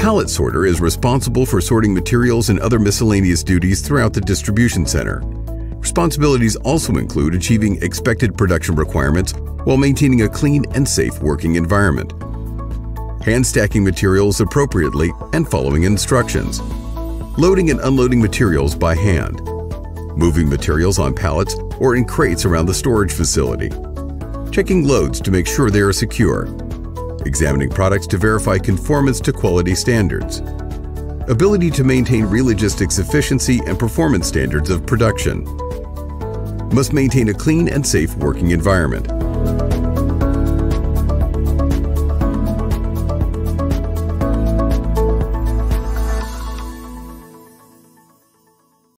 pallet sorter is responsible for sorting materials and other miscellaneous duties throughout the distribution center. Responsibilities also include achieving expected production requirements while maintaining a clean and safe working environment. Hand stacking materials appropriately and following instructions. Loading and unloading materials by hand. Moving materials on pallets or in crates around the storage facility. Checking loads to make sure they are secure. Examining products to verify conformance to quality standards. Ability to maintain Relogistics efficiency and performance standards of production. Must maintain a clean and safe working environment